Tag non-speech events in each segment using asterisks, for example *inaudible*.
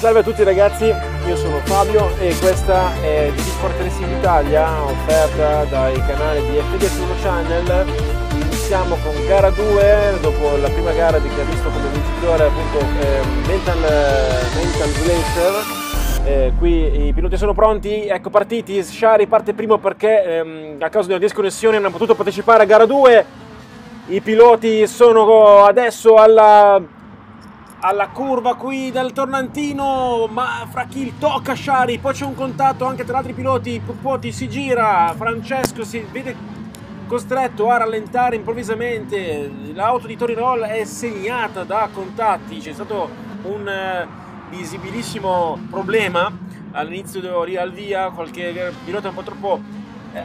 Salve a tutti ragazzi, io sono Fabio e questa è Sport Racing Italia offerta dai canali di FD1 Channel. Iniziamo con gara 2, dopo la prima gara di che ha visto come vincitore appunto eh, Mental, Mental Glacier. Eh, qui i piloti sono pronti, ecco partiti, Shari parte primo perché ehm, a causa di una disconnessione non ha potuto partecipare a gara 2. I piloti sono adesso alla alla curva qui del tornantino, ma fra chi il tocca Shari, poi c'è un contatto anche tra altri piloti, Puoti si gira, Francesco si vede costretto a rallentare improvvisamente, l'auto di Torinol è segnata da contatti, c'è stato un eh, visibilissimo problema all'inizio al via, qualche pilota un po' troppo eh,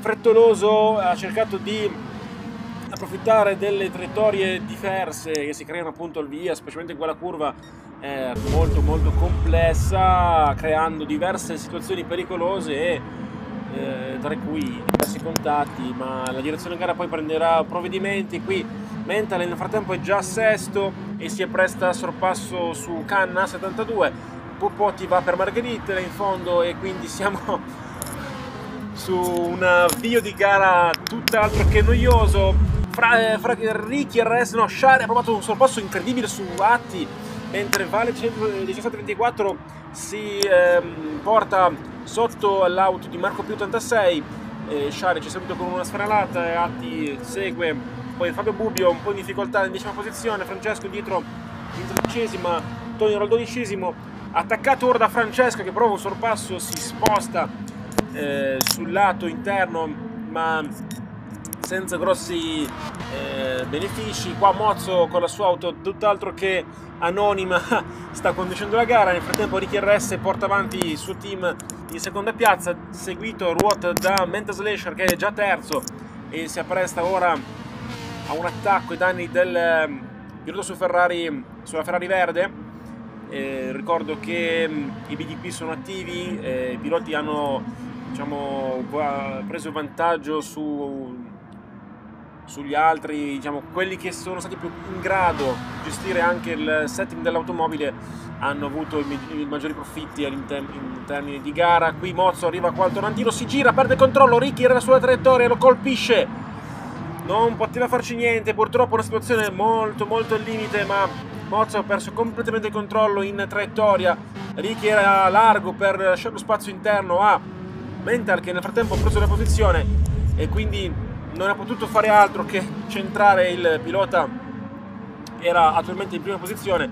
frettoloso ha cercato di approfittare delle traiettorie diverse che si creano appunto al via, specialmente in quella curva eh, molto molto complessa, creando diverse situazioni pericolose e eh, tra cui diversi contatti, ma la direzione gara poi prenderà provvedimenti. Qui Mental nel frattempo è già sesto e si appresta a sorpasso su Canna 72 Popotti va per Margherita in fondo e quindi siamo *laughs* su un avvio di gara tutt'altro che noioso fra, fra Ricky e RS, no, Shari ha provato un sorpasso incredibile su Atti, mentre Vale 1724 si ehm, porta sotto l'auto di Marco P86, e Shari ci è seguito con una sfrenalata e Atti segue, poi Fabio Bubbio un po' in difficoltà in decima posizione, Francesco dietro in tredicesima, Tonio al dodicesimo, attaccato ora da Francesco che prova un sorpasso, si sposta eh, sul lato interno ma senza grossi eh, benefici. Qua Mozzo con la sua auto tutt'altro che anonima *laughs* sta conducendo la gara. Nel frattempo Ricky RS porta avanti il suo team in seconda piazza, seguito ruota da Mentas Lesher che è già terzo e si appresta ora a un attacco ai danni del eh, pilota su Ferrari, sulla Ferrari verde. Eh, ricordo che mm, i BDP sono attivi, eh, i piloti hanno diciamo, preso vantaggio su sugli altri, diciamo, quelli che sono stati più in grado di gestire anche il setting dell'automobile hanno avuto i, maggiori profitti in, termini di gara. Qui Mozzo arriva qua al Tornantino, si gira, perde controllo, Ricky era sulla traiettoria, lo colpisce. Non poteva farci niente, purtroppo una situazione molto molto al limite, ma Mozzo ha perso completamente il controllo in traiettoria. Ricky era largo per lasciare lo spazio interno a Mental che nel frattempo ha preso la posizione e quindi non ha potuto fare altro che centrare il pilota, era attualmente in prima posizione,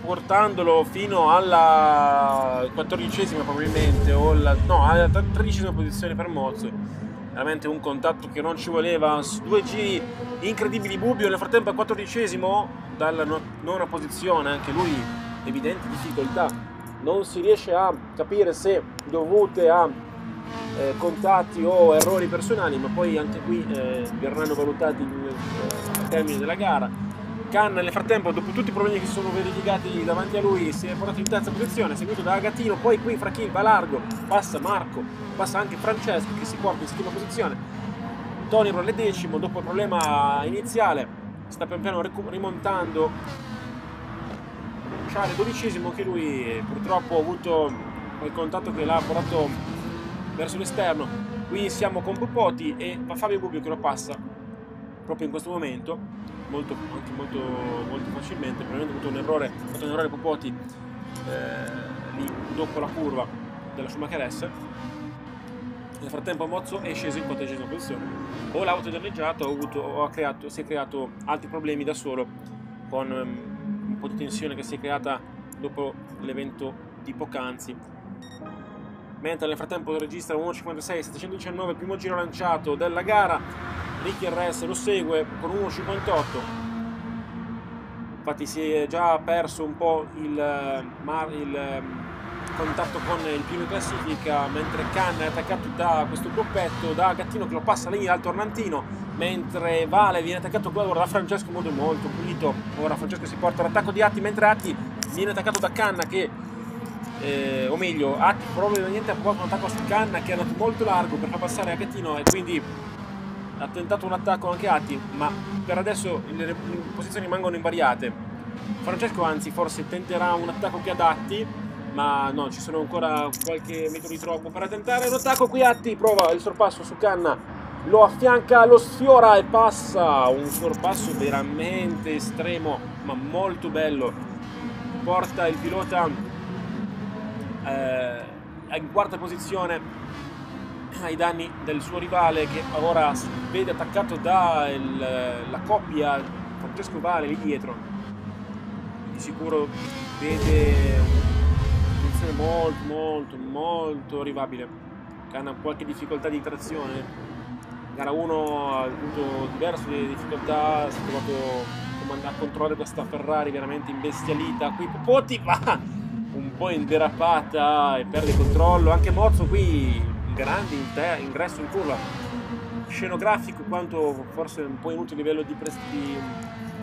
portandolo fino alla quattordicesima probabilmente, o alla, no, alla tredicesima posizione per Mozzo. Veramente un contatto che non ci voleva, due giri incredibili. Bubbio, nel frattempo è quattordicesimo dalla nona posizione, anche lui evidente difficoltà, non si riesce a capire se dovute a eh, contatti o errori personali, ma poi anche qui eh, verranno valutati eh, al termine della gara. Canna nel frattempo, dopo tutti i problemi che si sono verificati davanti a lui, si è portato in terza posizione, seguito da Agatino, poi qui fra chi va largo, passa Marco, passa anche Francesco che si porta in settima posizione. Tony Rolle decimo, dopo il problema iniziale, sta pian piano rimontando. Ciale dodicesimo, che lui purtroppo ha avuto quel contatto che l'ha portato verso l'esterno. Qui siamo con Popoti e Fabio Bubbio che lo passa proprio in questo momento, molto, anche molto, molto facilmente. Probabilmente ha avuto un errore, fatto un errore Popoti eh, lì dopo la curva della Schumacher S. Nel frattempo Mozzo è sceso in quattordicesima posizione. O l'auto è danneggiato o, avuto, o creato, si è creato altri problemi da solo con um, un po' di tensione che si è creata dopo l'evento di poc'anzi mentre nel frattempo registra 1.56 719 il primo giro lanciato della gara. Ricky RS lo segue con 1.58 infatti si è già perso un po' il, il ehm, contatto con il primo in classifica mentre Khan è attaccato da questo gruppetto da Gattino che lo passa lì al tornantino mentre Vale viene attaccato ora da Francesco in modo molto pulito. Ora Francesco si porta l'attacco di Atti mentre Atti viene attaccato da Canna che eh, o meglio, Atti probabilmente ha provato un attacco a Scanna che è andato molto largo per far passare a Gattino e quindi ha tentato un attacco anche Atti, ma per adesso le, posizioni rimangono invariate. Francesco anzi forse tenterà un attacco qui ad Atti, ma no, ci sono ancora qualche metro di troppo per tentare un attacco qui Atti, prova il sorpasso su Canna, lo affianca, lo sfiora e passa, un sorpasso veramente estremo, ma molto bello, porta il pilota eh, in quarta posizione ai danni del suo rivale che ora vede attaccato dalla coppia Francesco Vale lì dietro. Di sicuro vede una posizione molto molto molto arrivabile Canna qualche difficoltà di trazione. Gara 1 ha avuto diverse difficoltà si è trovato a controllare questa Ferrari veramente imbestialita. Qui Popoti va un po' in derapata e perde controllo. Anche Mozzo qui grande ingresso in curva. Scenografico quanto forse un po' inutile a livello di, pre di,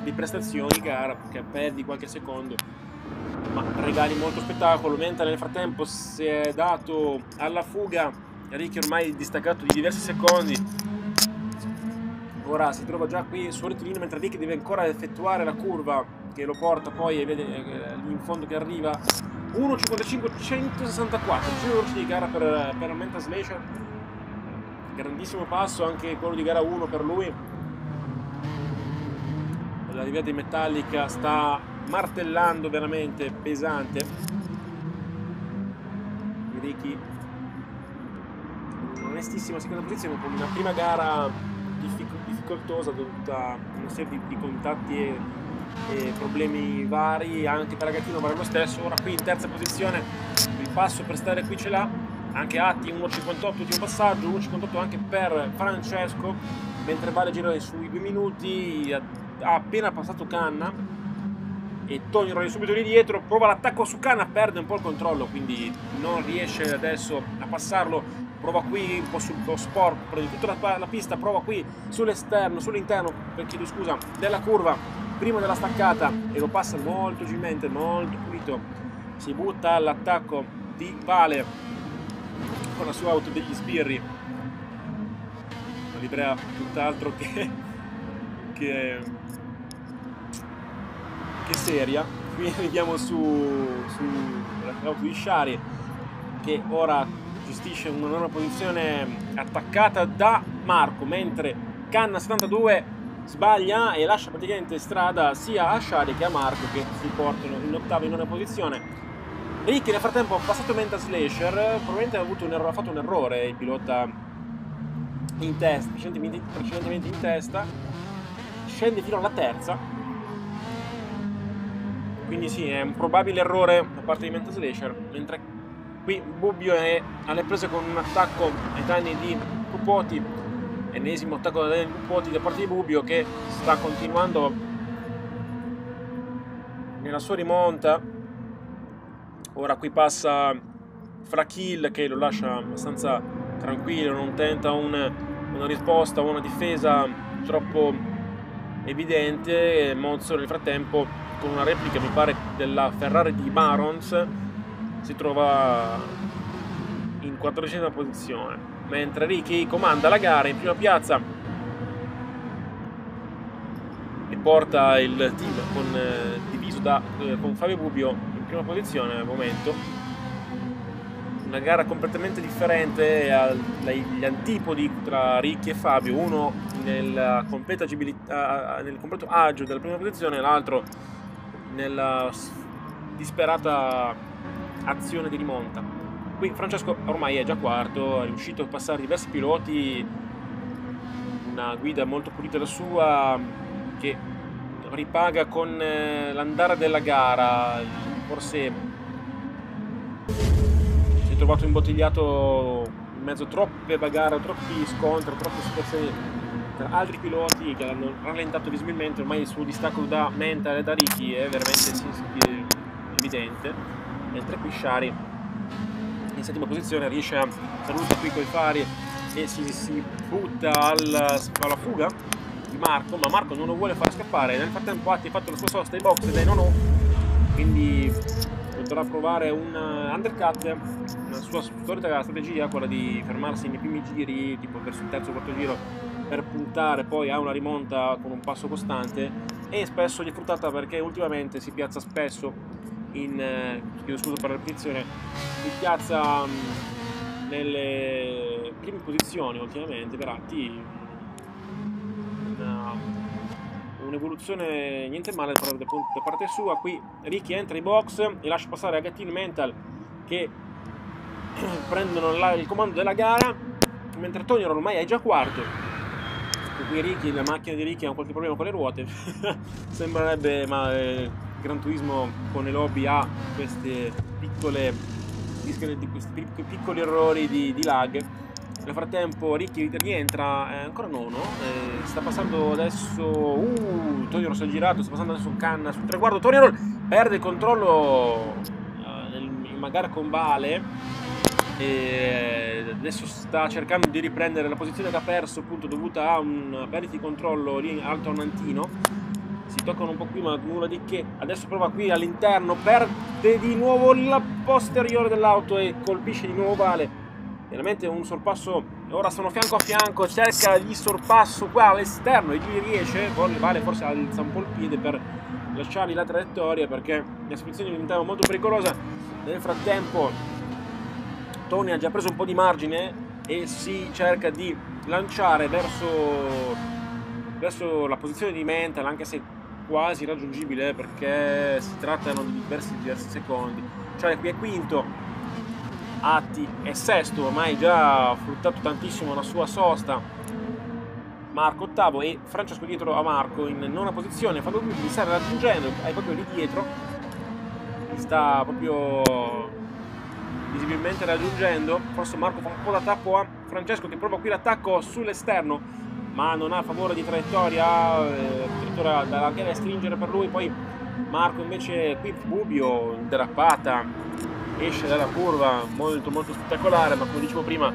di prestazioni gara perché perdi qualche secondo. Ma regali molto spettacolo. Mentre nel frattempo si è dato alla fuga Ricky ormai distaccato di diversi secondi. Ora si trova già qui su rettilineo mentre Ricky deve ancora effettuare la curva che lo porta poi e vede eh, lì in fondo che arriva 1.55 164 giro di gara per, per Menta Slasher? Grandissimo passo anche quello di gara 1 per lui. La riviata in metallica sta martellando veramente pesante. Ricky onestissima seconda posizione con una prima gara difficoltosa dovuta a una serie di, di contatti e e problemi vari, anche per Ragattino vale lo stesso, ora qui in terza posizione il passo per stare qui ce l'ha, anche Atti 1.58 ultimo passaggio, 1.58 anche per Francesco, mentre Vale gira sui due minuti, ha appena passato Canna e Tony Roy subito lì dietro, prova l'attacco su Canna, perde un po' il controllo, quindi non riesce adesso a passarlo, prova qui un po' sul sport, prende tutta la, la pista, prova qui sull'esterno, sull'interno, chiedo scusa, della curva, prima della staccata e lo passa molto agilmente, molto pulito. Si butta all'attacco di Vale con la sua auto degli sbirri. Una livrea tutt'altro che, *laughs* che, che seria. Qui *laughs* vediamo su l'auto di Shari che ora gestisce una nuova posizione attaccata da Marco mentre Canna 72 sbaglia e lascia praticamente strada sia a Shari che a Marco che si portano in ottava in una posizione. Ricky nel frattempo ha passato mente a Slasher, probabilmente ha, un errore, ha, fatto un errore il pilota in testa, precedentemente, in testa, scende fino alla terza, quindi sì, è un probabile errore da parte di Mental Slasher, mentre qui Bubbio è alle prese con un attacco ai danni di Pupoti ennesimo attacco da Poti da parte di Bubio che sta continuando nella sua rimonta. Ora qui passa Frakill che lo lascia abbastanza tranquillo non tenta un, una risposta o una difesa troppo evidente. Mozzo nel frattempo con una replica mi pare della Ferrari di Barons si trova in quattordicesima posizione mentre Ricky comanda la gara in prima piazza e porta il team con, eh, diviso da, eh, con Fabio Bubio in prima posizione al momento. Una gara completamente differente agli antipodi tra Ricky e Fabio. Uno nel completo, nel completo agio della prima posizione l'altro nella disperata azione di rimonta Qui Francesco ormai è già quarto, è riuscito a passare diversi piloti, una guida molto pulita la sua, che ripaga con eh, l'andare della gara, forse si è trovato imbottigliato in mezzo a troppe bagarre, troppi scontri, troppe situazioni tra altri piloti che hanno rallentato visibilmente, ormai il suo distacco da Mental e da Ricky è veramente evidente, mentre qui Shari in settima posizione riesce a saluta qui coi fari e si, si butta al, alla fuga di Marco ma Marco non lo vuole far scappare. Nel frattempo Atti ha fatto la sua sosta in box ed è non ho quindi potrà provare un undercut una sua solita strategia quella di fermarsi nei primi giri tipo verso il terzo o quarto giro per puntare poi a una rimonta con un passo costante. E spesso di fruttata perché ultimamente si piazza spesso in eh, chiedo scusa per la ripetizione si piazza mh, nelle prime posizioni ultimamente Verratti un'evoluzione niente male da, parte sua. Qui Ricky entra in box e lascia passare a Gattini Mental che *clears throat* prendono la, il comando della gara mentre Tony ormai è già quarto. Qui Ricky, la macchina di Ricky ha qualche problema con le ruote. *laughs* Sembrerebbe ma eh, Gran Turismo con le lobby ha queste piccole questi piccoli errori di, di lag. Nel frattempo Ricky rientra, è ancora nono, eh, sta passando adesso... Uh, Tony Rosso è girato, sta passando adesso un canna sul traguardo, Tony Roll perde il controllo uh, in magari con Vale e adesso sta cercando di riprendere la posizione che ha perso appunto dovuta a un perdita di controllo lì alto a Nantino. si toccano un po' qui ma nulla di che. Adesso prova qui all'interno perde di nuovo la posteriore dell'auto e colpisce di nuovo Vale. Veramente un sorpasso. Ora sono fianco a fianco cerca il sorpasso qua all'esterno e gli riesce vale forse alza un po' il piede per lasciargli la traiettoria perché la situazione diventava molto pericolosa. Nel frattempo Tony ha già preso un po' di margine e si cerca di lanciare verso, verso la posizione di Mental anche se quasi raggiungibile perché si trattano di diversi, diversi secondi cioè qui è quinto Atti è sesto, ormai già fruttato tantissimo la sua sosta. Marco ottavo e Francesco dietro a Marco in nona posizione. Fabio Guidi sta raggiungendo, è proprio lì dietro. Sta proprio visibilmente raggiungendo. Forse Marco fa un po' da a Francesco che prova qui l'attacco sull'esterno, ma non ha favore di traiettoria. Eh, addirittura da largare a stringere per lui. Poi Marco invece qui Bubio, derapata esce dalla curva molto molto spettacolare ma come dicevo prima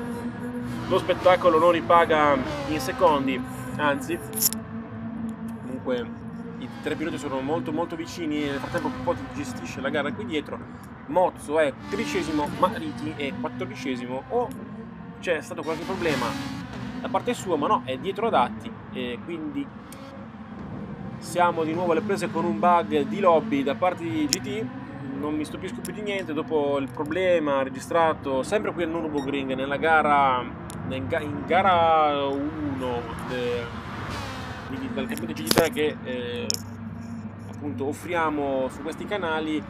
lo spettacolo non ripaga in secondi anzi comunque i tre piloti sono molto molto vicini nel frattempo un po' gestisce la gara qui dietro Mozzo è tredicesimo ma Riti è quattordicesimo o c'è stato qualche problema da parte sua ma no è dietro adatti e quindi siamo di nuovo alle prese con un bug di lobby da parte di GT non mi stupisco più di niente dopo il problema registrato sempre qui a Nürburgring nella gara in gara 1 del campionato GT3 che eh, appunto offriamo su questi canali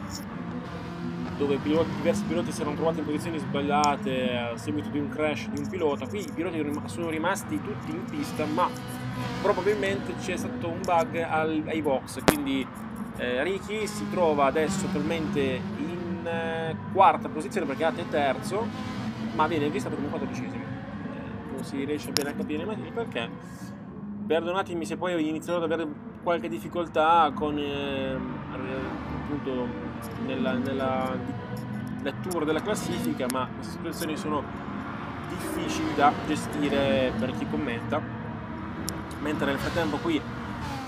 dove piloti, diversi piloti si erano trovati in posizioni sbagliate a seguito di un crash di un pilota qui i piloti sono rimasti tutti in pista ma probabilmente c'è stato un bug al, ai box quindi eh, Ricky si trova adesso attualmente in eh, quarta posizione perché Ate è terzo, ma viene visto come quattordicesimo. Eh, non si riesce bene a capire il perché. Perdonatemi se poi ho iniziato ad avere qualche difficoltà con eh, appunto nella, nella lettura della classifica, ma queste situazioni sono difficili da gestire per chi commenta. Mentre nel frattempo qui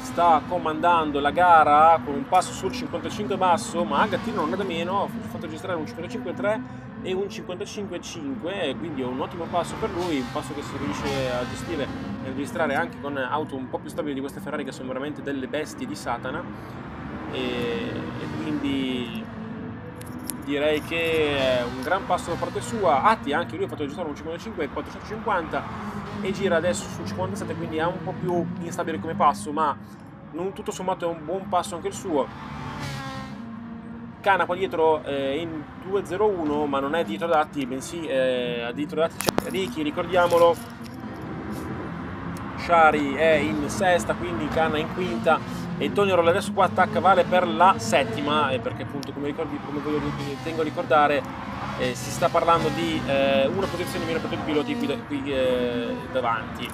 sta comandando la gara con un passo sul 55 basso, ma Gattino non è da meno, ha fatto registrare un 55-3 e un 55-5, quindi è un ottimo passo per lui, un passo che si riesce a gestire e registrare anche con auto un po' più stabili di queste Ferrari che sono veramente delle bestie di Satana e, e quindi direi che è un gran passo da parte sua. Atti anche lui ha fatto registrare un 55 e 450 e gira adesso sul 57 quindi è un po' più instabile come passo ma non tutto sommato è un buon passo anche il suo. Cana qua dietro eh, in 2.01 ma non è dietro Datti bensì eh, dietro Datti c'è Ricky ricordiamolo. Shari è in sesta quindi Cana in quinta e Tonio Rolle adesso qua attacca Vale per la settima perché appunto come, ricordi, come voglio, tengo a ricordare eh, si sta parlando di eh, una posizione meno per tutti i piloti qui, qui eh, davanti.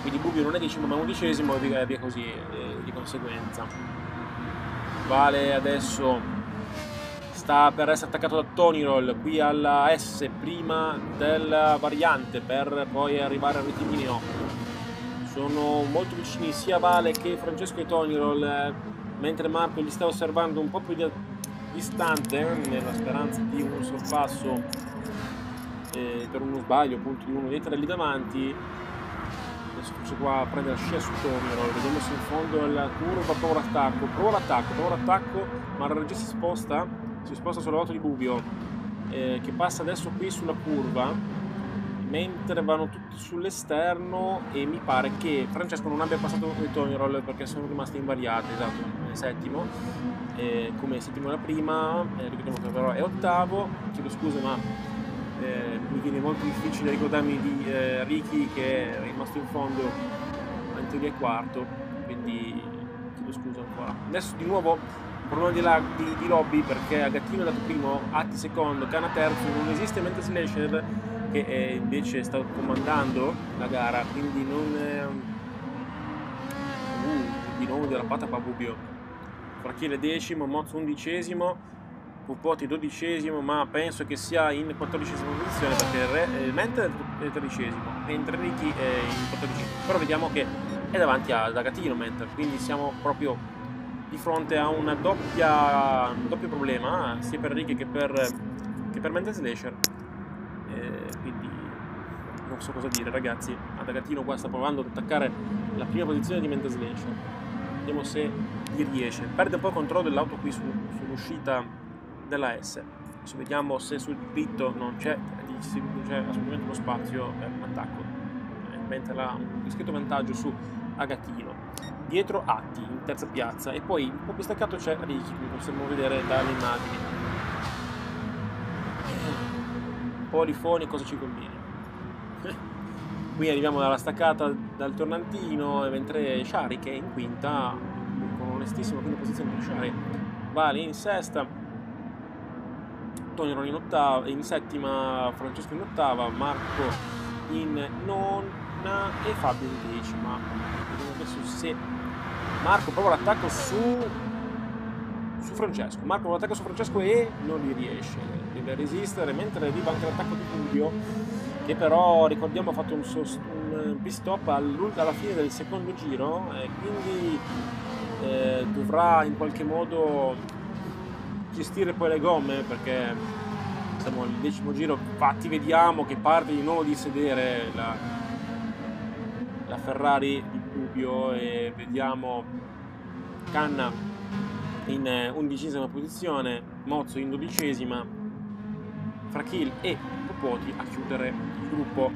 Quindi Bubbio non è decimo ma undicesimo e via, via così eh, di conseguenza. Vale adesso sta per essere attaccato da Tony Roll qui alla S prima della variante per poi arrivare al rettilineo sono molto vicini sia Vale che Francesco e eh, mentre Marco li sta osservando un po' più distante nella speranza di un sorpasso eh, per uno sbaglio appunto di uno dei tre lì davanti. Questo qua prende la scia su Tomiro, vediamo se in fondo la curva prova l'attacco, prova l'attacco, prova l'attacco, ma il RG si sposta, si sposta sulla volta di Bubio, eh, che passa adesso qui sulla curva, mentre vanno tutti sull'esterno e mi pare che Francesco non abbia passato i Tony Roller perché sono rimasti invariati, esatto, nel settimo, eh, come settimo la prima, eh, ricordiamo che però è ottavo, chiedo scusa ma eh, mi viene molto difficile ricordarmi di eh, Ricky che è rimasto in fondo, in teoria è quarto, quindi chiedo scusa ancora. Adesso di nuovo problema di, di, di lobby perché Agattino è dato primo, Atti secondo, Cana terzo, non esiste mentre Slasher che è, invece sta comandando la gara, quindi non... È... Uh, di nuovo derapata Pabubio. Frachile decimo, Mozzo undicesimo, Pupoti dodicesimo, ma penso che sia in quattordicesima posizione perché il, il Mente è tredicesimo, mentre Ricky è in quattordicesimo. Però vediamo che è davanti ad Agatino Mente, quindi siamo proprio di fronte a una doppia, un doppio problema, sia per Ricky che per, che per Mendes Slasher quindi non so cosa dire ragazzi. Adagatino qua sta provando ad attaccare la prima posizione di Mendes Lancia vediamo se gli riesce. Perde un po' il controllo dell'auto qui su, sull'uscita della S. Adesso vediamo se sul pitto non c'è assolutamente uno spazio per un attacco mentre ha un discreto vantaggio su Agatino dietro Atti in terza piazza. E poi un po' più staccato c'è Ricky come possiamo vedere dalle immagini polifoni cosa ci conviene. *laughs* Qui arriviamo dalla staccata dal tornantino, mentre Shari che è in quinta, con onestissima quinta posizione per Shari, Vale in sesta, Tonio in ottava, in settima, Francesco in ottava, Marco in nonna e Fabio in decima. Vediamo adesso se Marco prova l'attacco su, su Francesco. Marco prova l'attacco su Francesco e non gli riesce deve resistere, mentre arriva anche l'attacco di Fulvio, che però ricordiamo ha fatto un, un pit stop alla fine del secondo giro e quindi eh, dovrà in qualche modo gestire poi le gomme perché siamo al decimo giro, infatti vediamo che parte di nuovo di sedere la, la Ferrari di Fulvio e vediamo Canna in undicesima posizione, Mozzo in dodicesima Frachil e Popoti a chiudere il gruppo.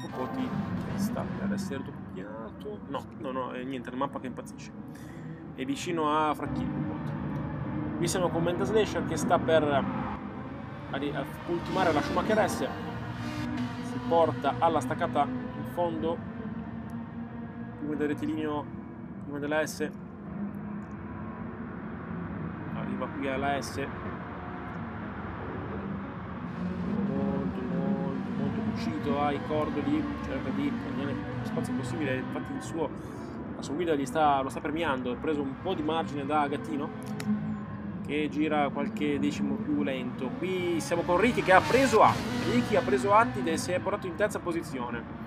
Popoti sta per essere doppiato. No, no, no, è niente, la mappa che impazzisce. È vicino a Frachil. Qui siamo con Mendes Slasher che sta per ultimare la Schumacher S. Si porta alla staccata in fondo. Prima del rettilineo, prima della S. Arriva qui alla S uscito ai cordoli, cerca di prendere più spazio possibile, infatti il suo, la sua guida sta, lo sta premiando, ha preso un po' di margine da Gattino che gira qualche decimo più lento. Qui siamo con Ricky che ha preso atti, Ricky ha preso atti e si è portato in terza posizione.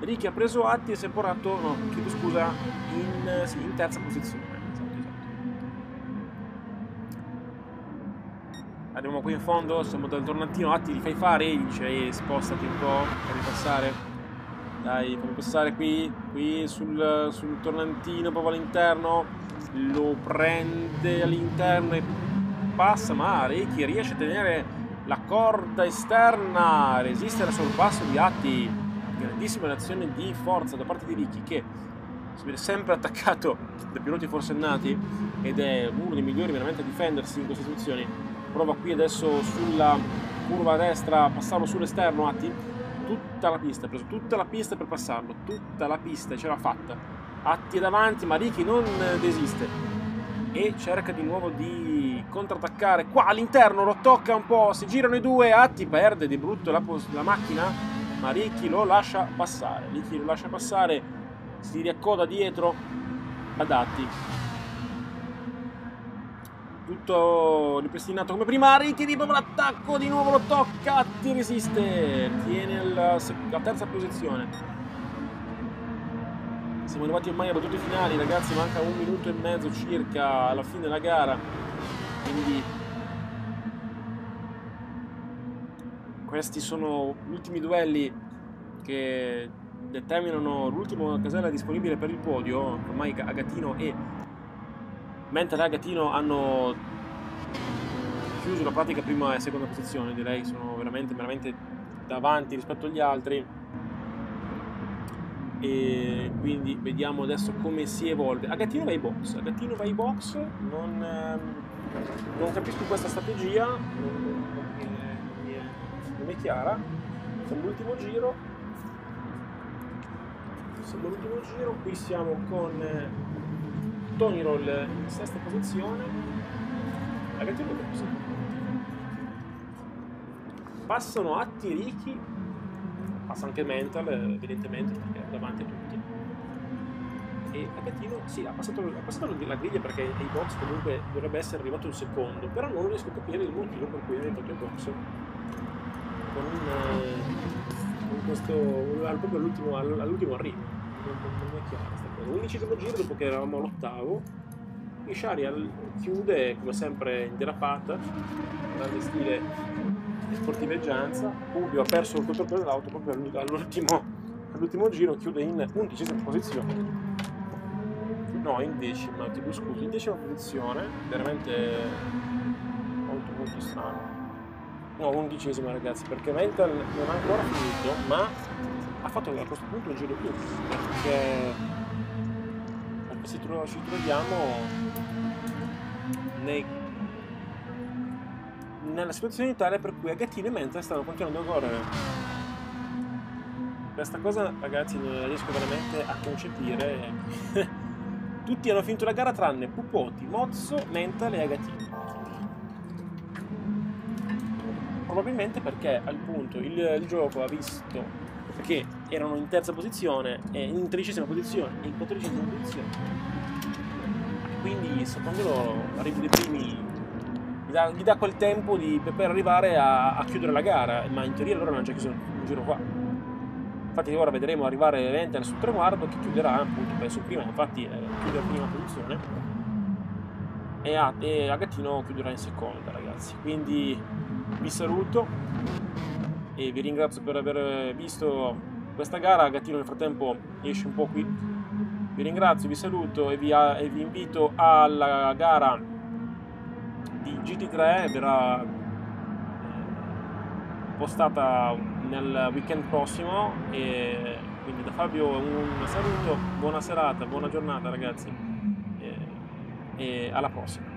Ricky ha preso atti e si è portato, no, chiedo scusa, in, sì, in terza posizione. Arriviamo qui in fondo, siamo dal tornantino, Atti li fai fare, gli dice ehi spostati un po', fammi passare. Dai, fammi passare qui, qui sul, sul tornantino, proprio all'interno. Lo prende all'interno e passa, ma Reiki riesce a tenere la corda esterna, resiste al sorpasso di Atti. Grandissima reazione di forza da parte di Ricky che si vede sempre attaccato dai piloti forsennati ed è uno dei migliori veramente a difendersi in queste situazioni prova qui adesso sulla curva destra a passarlo sull'esterno Atti tutta la pista, ha preso tutta la pista per passarlo tutta la pista, ce l'ha fatta. Atti è davanti, ma Ricky non desiste. E cerca di nuovo di contrattaccare qua all'interno, lo tocca un po' si girano i due, Atti perde di brutto la, la macchina ma Ricky lo lascia passare Ricky lo lascia passare si riaccoda dietro ad Atti tutto ripristinato come prima di nuovo l'attacco di nuovo lo tocca ti resiste tiene la, la terza posizione. Siamo arrivati ormai a battute finali ragazzi manca un minuto e mezzo circa alla fine della gara quindi questi sono gli ultimi duelli che determinano l'ultima casella disponibile per il podio, ormai Agatino e mentre Agatino hanno chiuso la pratica prima e seconda posizione, direi sono veramente, veramente davanti rispetto agli altri. E quindi vediamo adesso come si evolve. Agatino va ai box, Agatino va ai box, non, ehm, non capisco questa strategia, non, non, è, chiara, siamo l'ultimo giro, siamo l'ultimo giro, qui siamo con Tony Roll in sesta posizione, va ai box. Passano Atti Ricky passa anche Mental evidentemente perché è davanti a tutti. E Agatino sì ha passato, ha passato la griglia perché ai box comunque dovrebbe essere arrivato un secondo però non riesco a capire il motivo per cui è entrato ai box. Con, un, eh, con questo proprio all'ultimo, all'ultimo arrivo non, non, è chiara questa cosa undicesimo giro dopo che eravamo all'ottavo Shari chiude come sempre in derapata grande stile sportiveggianza, Publio ha perso il controllo dell'auto proprio all'ultimo, all'ultimo giro, chiude in undicesima posizione. No, in decima, ti scusi, in decima posizione, veramente molto molto strano. No, undicesima ragazzi, perché Mental non ha ancora finito, ma fatto a questo punto un giro più, perché, perché ci troviamo nei nella situazione tale per cui Agatino e Mental stanno continuando a correre. Questa cosa, ragazzi, non la riesco veramente a concepire. *laughs* Tutti hanno finito la gara tranne Pupoti, Mozzo, Mental e Agatino. Probabilmente perché al punto il, il gioco ha visto che erano in terza posizione, e in tredicesima posizione e in quattordicesima posizione. Quindi secondo loro l'arrivo dei primi gli dà, gli dà quel tempo di, per arrivare a, a, chiudere la gara, ma in teoria loro hanno già chiuso un giro qua. Infatti ora vedremo arrivare Ventel sul traguardo che chiuderà appunto penso prima, infatti eh, chiude la prima posizione e, a, e Agattino chiuderà in seconda ragazzi. Quindi vi saluto e vi ringrazio per aver visto questa gara. Gattino nel frattempo esce un po' qui. Vi ringrazio, vi saluto e vi, e vi invito alla gara di GT3 verrà eh, postata nel weekend prossimo e quindi da Fabio un saluto, buona serata, buona giornata ragazzi e, e alla prossima.